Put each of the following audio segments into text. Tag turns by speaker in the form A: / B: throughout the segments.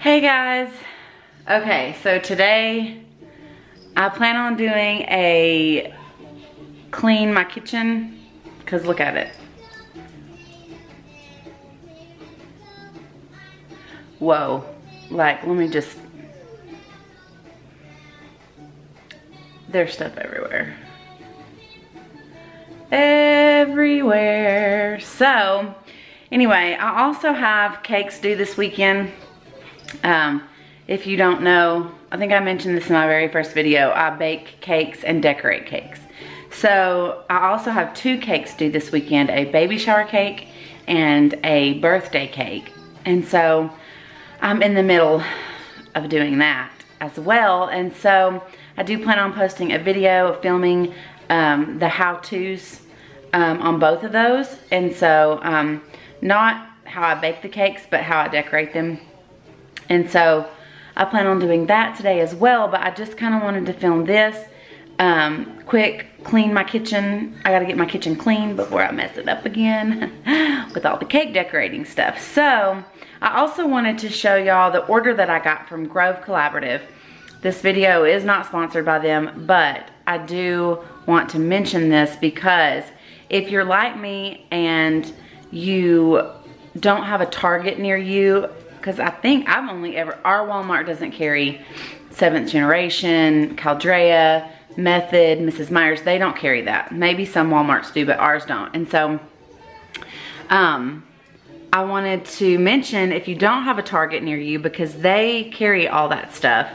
A: Hey guys. Okay, so today I plan on doing a clean my kitchen because look at it. Whoa, like let me just, there's stuff everywhere. Everywhere. So anyway, I also have cakes due this weekend. Um, if you don't know, I think I mentioned this in my very first video, I bake cakes and decorate cakes. So I also have two cakes due this weekend, a baby shower cake and a birthday cake. And so I'm in the middle of doing that as well. And so I do plan on posting a video of filming um, the how-tos um, on both of those. And so um, not how I bake the cakes, but how I decorate them. And so I plan on doing that today as well, but I just kind of wanted to film this. Um, quick, clean my kitchen. I gotta get my kitchen clean before I mess it up again with all the cake decorating stuff. So, I also wanted to show y'all the order that I got from Grove Collaborative. This video is not sponsored by them, but I do want to mention this because if you're like me and you don't have a Target near you, because I think I've only ever, our Walmart doesn't carry 7th Generation, Caldrea, Method, Mrs. Meyer's. they don't carry that. Maybe some Walmarts do, but ours don't. And so, um, I wanted to mention if you don't have a Target near you because they carry all that stuff.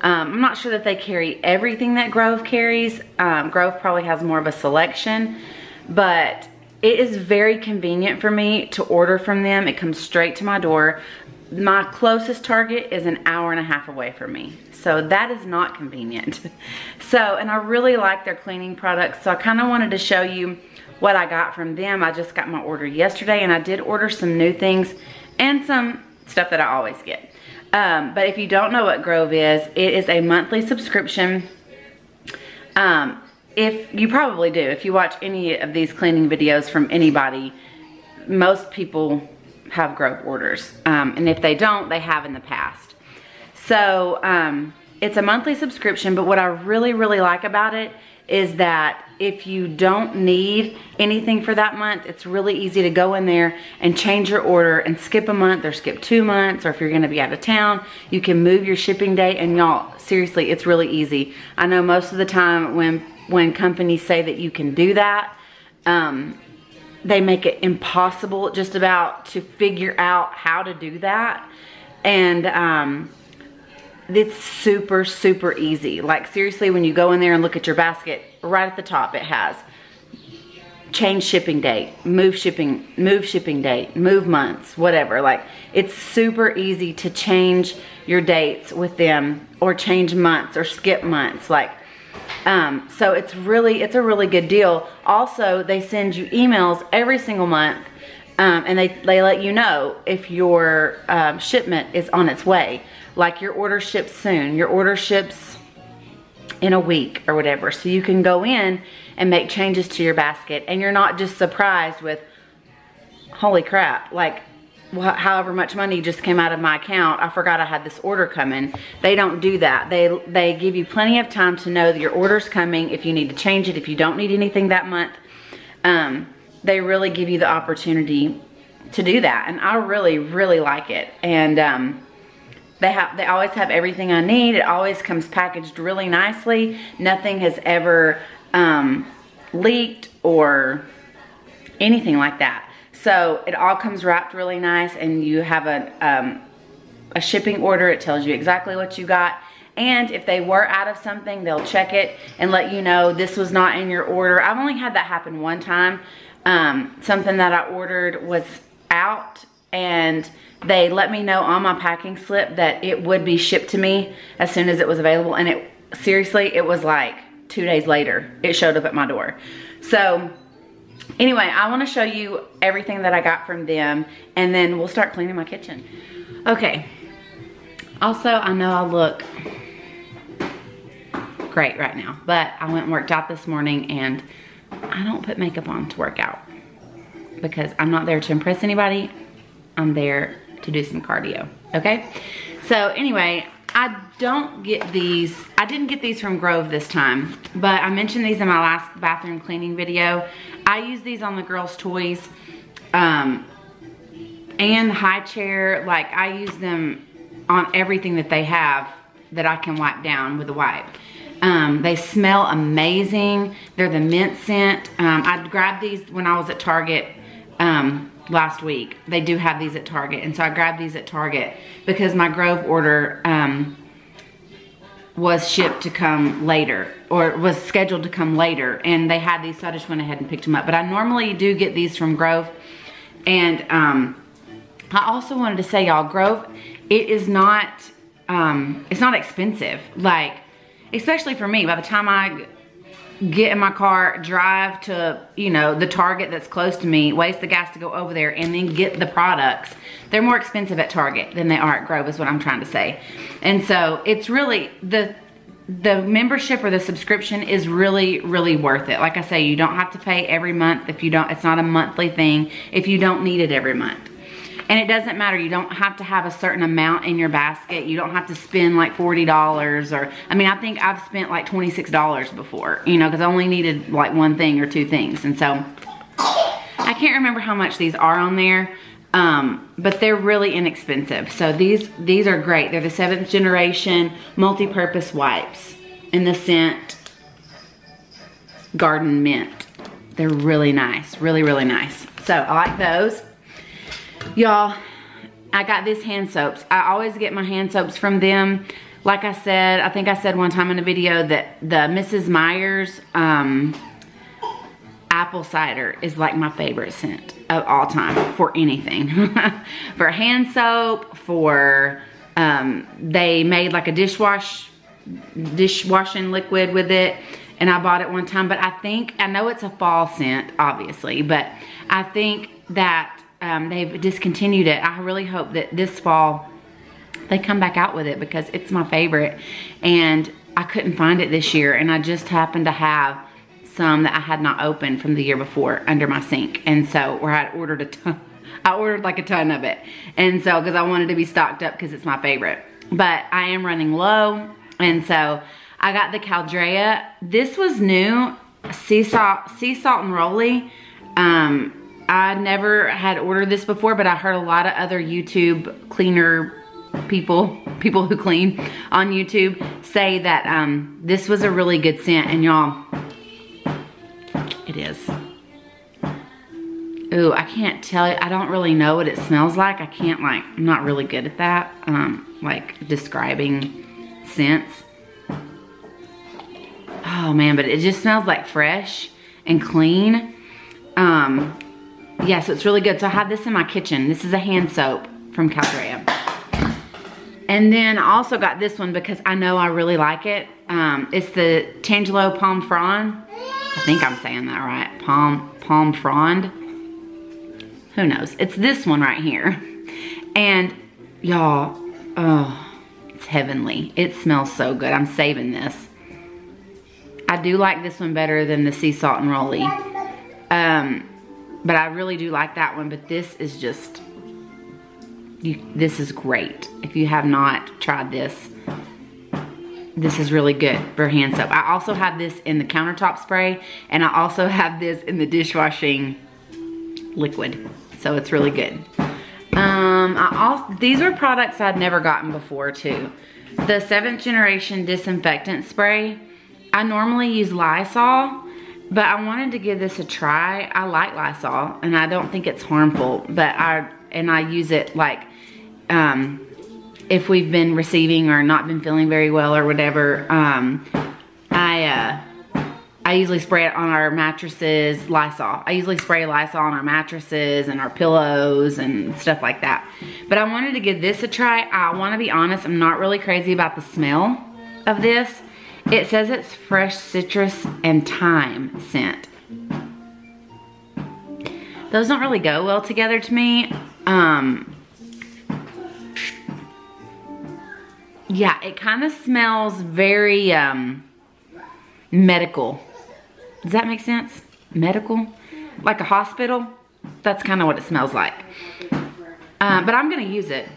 A: Um, I'm not sure that they carry everything that Grove carries. Um, Grove probably has more of a selection, but it is very convenient for me to order from them. It comes straight to my door. My closest Target is an hour and a half away from me. So that is not convenient. So, and I really like their cleaning products. So I kind of wanted to show you what I got from them. I just got my order yesterday and I did order some new things and some stuff that I always get. Um, but if you don't know what Grove is, it is a monthly subscription. Um, if you probably do, if you watch any of these cleaning videos from anybody, most people have Grove orders. Um, and if they don't, they have in the past. So um, it's a monthly subscription, but what I really, really like about it is that if you don't need anything for that month, it's really easy to go in there and change your order and skip a month or skip two months, or if you're gonna be out of town, you can move your shipping date and y'all, seriously, it's really easy. I know most of the time when, when companies say that you can do that, um, they make it impossible just about to figure out how to do that. And um, it's super, super easy. Like seriously, when you go in there and look at your basket, right at the top it has change shipping date, move shipping, move shipping date, move months, whatever. Like it's super easy to change your dates with them or change months or skip months. Like, um, so it's really, it's a really good deal. Also, they send you emails every single month um, and they, they let you know if your um, shipment is on its way. Like your order ships soon, your order ships in a week or whatever. So you can go in and make changes to your basket and you're not just surprised with, holy crap, like however much money just came out of my account, I forgot I had this order coming. They don't do that. They, they give you plenty of time to know that your order's coming, if you need to change it, if you don't need anything that month. Um, they really give you the opportunity to do that. And I really, really like it. And um, they have, they always have everything I need. It always comes packaged really nicely. Nothing has ever um, leaked or anything like that. So it all comes wrapped really nice and you have a, um, a shipping order. It tells you exactly what you got. And if they were out of something, they'll check it and let you know this was not in your order. I've only had that happen one time. Um, something that I ordered was out and they let me know on my packing slip that it would be shipped to me as soon as it was available. And it seriously, it was like two days later, it showed up at my door. So anyway, I wanna show you everything that I got from them and then we'll start cleaning my kitchen. Okay, also I know I look great right now, but I went and worked out this morning and I don't put makeup on to work out because I'm not there to impress anybody. I'm there to do some cardio, okay? So anyway, I don't get these, I didn't get these from Grove this time, but I mentioned these in my last bathroom cleaning video. I use these on the girls' toys um, and high chair. Like I use them on everything that they have that I can wipe down with a wipe. Um, they smell amazing. They're the mint scent. Um, I grabbed these when I was at Target um, last week. They do have these at Target. And so I grabbed these at Target because my Grove order um, was shipped to come later or was scheduled to come later. And they had these, so I just went ahead and picked them up. But I normally do get these from Grove. And um, I also wanted to say, y'all, Grove, it is not, um, it's not expensive. Like, especially for me, by the time I get in my car, drive to, you know, the Target that's close to me, waste the gas to go over there and then get the products. They're more expensive at Target than they are at Grove is what I'm trying to say. And so it's really, the the membership or the subscription is really, really worth it. Like I say, you don't have to pay every month if you don't, it's not a monthly thing if you don't need it every month. And it doesn't matter. You don't have to have a certain amount in your basket. You don't have to spend like $40 or, I mean, I think I've spent like $26 before, you know, because I only needed like one thing or two things. And so I can't remember how much these are on there, um, but they're really inexpensive. So these, these are great. They're the seventh generation multi-purpose wipes in the scent Garden Mint. They're really nice, really, really nice. So I like those. Y'all, I got these hand soaps. I always get my hand soaps from them. Like I said, I think I said one time in a video that the Mrs. Meyer's um, apple cider is like my favorite scent of all time for anything. for hand soap, for, um, they made like a dishwash, dishwashing liquid with it and I bought it one time, but I think, I know it's a fall scent, obviously, but I think that um, they've discontinued it. I really hope that this fall they come back out with it because it's my favorite. And I couldn't find it this year. And I just happened to have some that I had not opened from the year before under my sink. And so, where I ordered a ton, I ordered like a ton of it. And so, because I wanted to be stocked up because it's my favorite. But I am running low. And so, I got the Caldrea. This was new, sea salt, sea salt Neroli. Um, I never had ordered this before, but I heard a lot of other YouTube cleaner people, people who clean on YouTube say that um, this was a really good scent. And y'all, it is. Ooh, I can't tell you. I don't really know what it smells like. I can't like, I'm not really good at that. Um, like describing scents. Oh man, but it just smells like fresh and clean. Um, yeah, so it's really good. So I have this in my kitchen. This is a hand soap from Caldrea. And then I also got this one because I know I really like it. Um, it's the Tangelo Palm Frond. I think I'm saying that right. Palm, Palm Frond. Who knows? It's this one right here. And y'all, oh, it's heavenly. It smells so good. I'm saving this. I do like this one better than the sea salt Neroli. Um, but I really do like that one. But this is just, you, this is great. If you have not tried this, this is really good for hand soap. I also have this in the countertop spray and I also have this in the dishwashing liquid. So it's really good. Um, I also, these are products I'd never gotten before too. The seventh generation disinfectant spray. I normally use Lysol but I wanted to give this a try. I like Lysol and I don't think it's harmful, but I, and I use it like, um, if we've been receiving or not been feeling very well or whatever, um, I, uh, I usually spray it on our mattresses, Lysol. I usually spray Lysol on our mattresses and our pillows and stuff like that. But I wanted to give this a try. I want to be honest, I'm not really crazy about the smell of this. It says it's fresh citrus and thyme scent. Those don't really go well together to me. Um, yeah, it kind of smells very um, medical. Does that make sense? Medical? Like a hospital? That's kind of what it smells like. Uh, but I'm going to use it.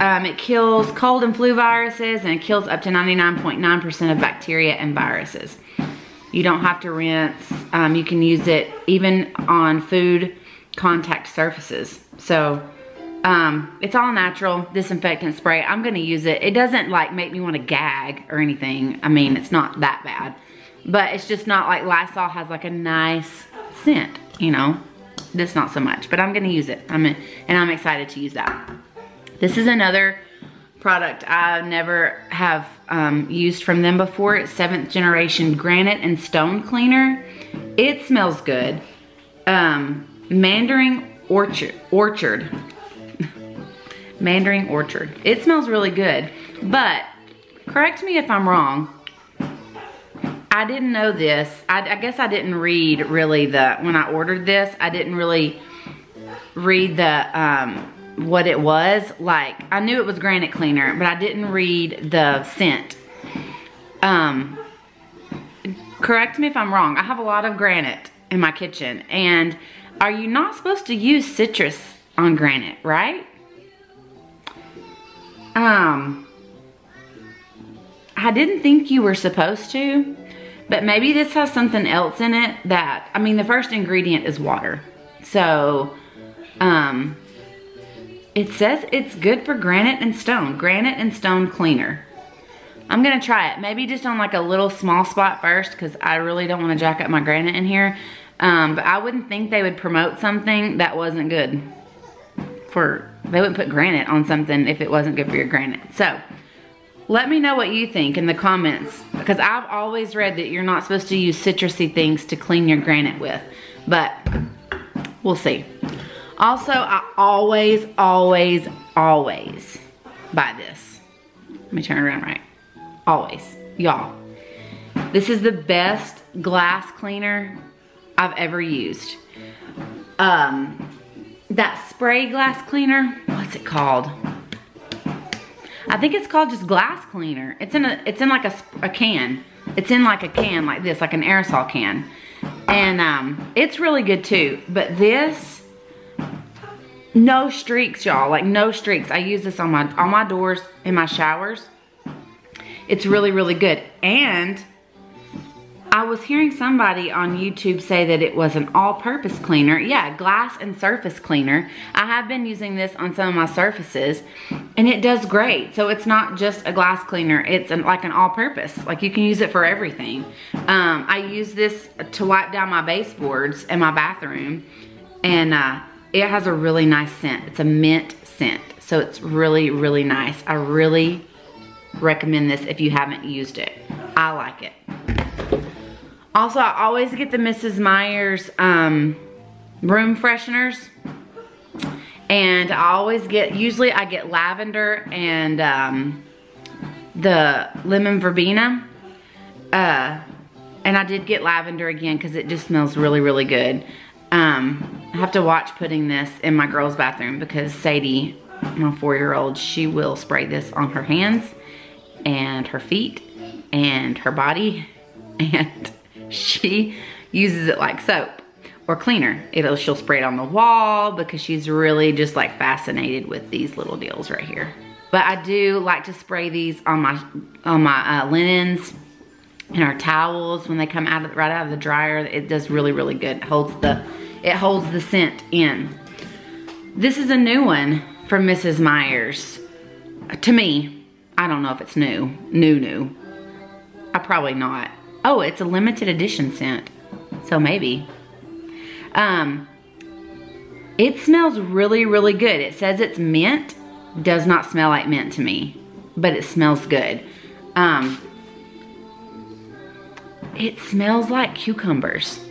A: Um, it kills cold and flu viruses and it kills up to 99.9% of bacteria and viruses. You don't have to rinse. Um, you can use it even on food contact surfaces. So um, it's all natural disinfectant spray. I'm gonna use it. It doesn't like make me wanna gag or anything. I mean, it's not that bad. But it's just not like Lysol has like a nice scent, you know? This not so much, but I'm gonna use it. I'm and I'm excited to use that. This is another product I never have um, used from them before. It's seventh generation granite and stone cleaner. It smells good. Um, Mandarin Orchard. Orchard. Mandarin Orchard. It smells really good, but correct me if I'm wrong. I didn't know this. I, I guess I didn't read really the, when I ordered this, I didn't really read the, um, what it was. Like, I knew it was granite cleaner, but I didn't read the scent. Um, correct me if I'm wrong. I have a lot of granite in my kitchen. And are you not supposed to use citrus on granite, right? Um, I didn't think you were supposed to, but maybe this has something else in it that, I mean, the first ingredient is water. So, um, it says it's good for granite and stone. Granite and stone cleaner. I'm gonna try it. Maybe just on like a little small spot first because I really don't wanna jack up my granite in here. Um, but I wouldn't think they would promote something that wasn't good for, they wouldn't put granite on something if it wasn't good for your granite. So, let me know what you think in the comments because I've always read that you're not supposed to use citrusy things to clean your granite with, but we'll see. Also, I always, always, always buy this. Let me turn around right. Always. Y'all, this is the best glass cleaner I've ever used. Um, that spray glass cleaner, what's it called? I think it's called just glass cleaner. It's in a, it's in like a, a can. It's in like a can like this, like an aerosol can. And um, it's really good too. But this, no streaks, y'all. Like no streaks. I use this on my on my doors in my showers. It's really, really good. And I was hearing somebody on YouTube say that it was an all-purpose cleaner. Yeah, glass and surface cleaner. I have been using this on some of my surfaces and it does great. So it's not just a glass cleaner. It's an, like an all-purpose. Like you can use it for everything. Um, I use this to wipe down my baseboards in my bathroom and uh, it has a really nice scent. It's a mint scent. So it's really, really nice. I really recommend this if you haven't used it. I like it. Also, I always get the Mrs. Meyer's um, room fresheners. And I always get, usually I get lavender and um, the lemon verbena. Uh, and I did get lavender again because it just smells really, really good. Um, I have to watch putting this in my girl's bathroom because Sadie, my four-year-old, she will spray this on her hands and her feet and her body and she uses it like soap or cleaner. It'll, she'll spray it on the wall because she's really just like fascinated with these little deals right here. But I do like to spray these on my on my uh, linens and our towels when they come out of right out of the dryer. It does really really good. It holds the it holds the scent in. This is a new one from Mrs. Meyer's. To me, I don't know if it's new, new new. I probably not. Oh, it's a limited edition scent. So maybe. Um, it smells really, really good. It says it's mint. Does not smell like mint to me, but it smells good. Um, it smells like cucumbers.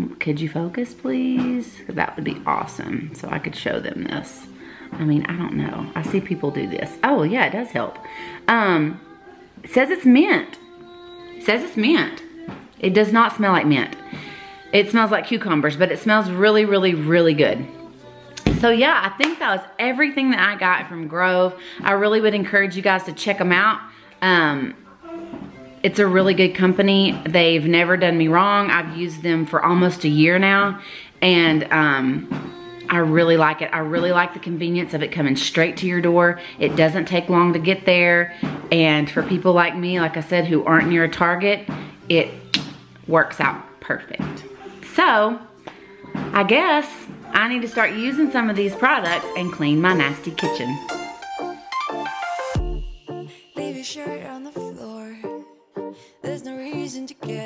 A: Um, could you focus, please? That would be awesome. So I could show them this. I mean, I don't know. I see people do this. Oh, yeah, it does help. Um, it says it's mint. It says it's mint. It does not smell like mint. It smells like cucumbers, but it smells really, really, really good. So yeah, I think that was everything that I got from Grove. I really would encourage you guys to check them out. Um, it's a really good company. They've never done me wrong. I've used them for almost a year now. And um, I really like it. I really like the convenience of it coming straight to your door. It doesn't take long to get there. And for people like me, like I said, who aren't near a Target, it works out perfect. So, I guess I need to start using some of these products and clean my nasty kitchen. Reason to get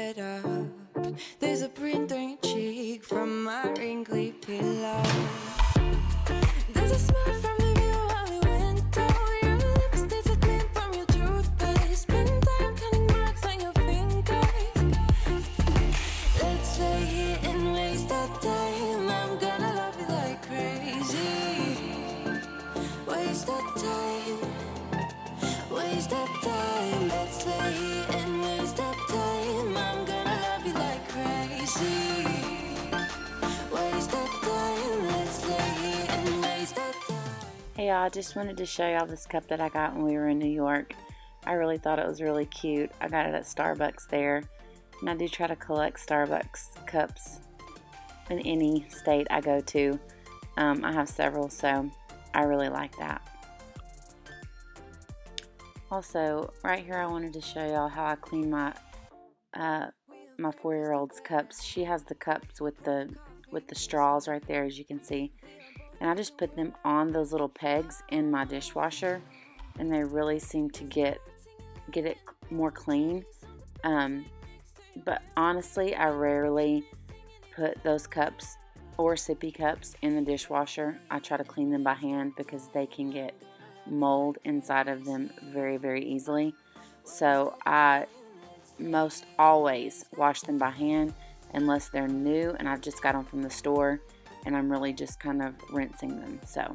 A: just wanted to show y'all this cup that I got when we were in New York. I really thought it was really cute. I got it at Starbucks there. And I do try to collect Starbucks cups in any state I go to. Um, I have several, so I really like that. Also, right here I wanted to show y'all how I clean my uh, my four-year-old's cups. She has the cups with the with the straws right there, as you can see. And I just put them on those little pegs in my dishwasher, and they really seem to get get it more clean. Um, but honestly, I rarely put those cups or sippy cups in the dishwasher. I try to clean them by hand because they can get mold inside of them very, very easily. So I most always wash them by hand unless they're new and I've just got them from the store and I'm really just kind of rinsing them. So.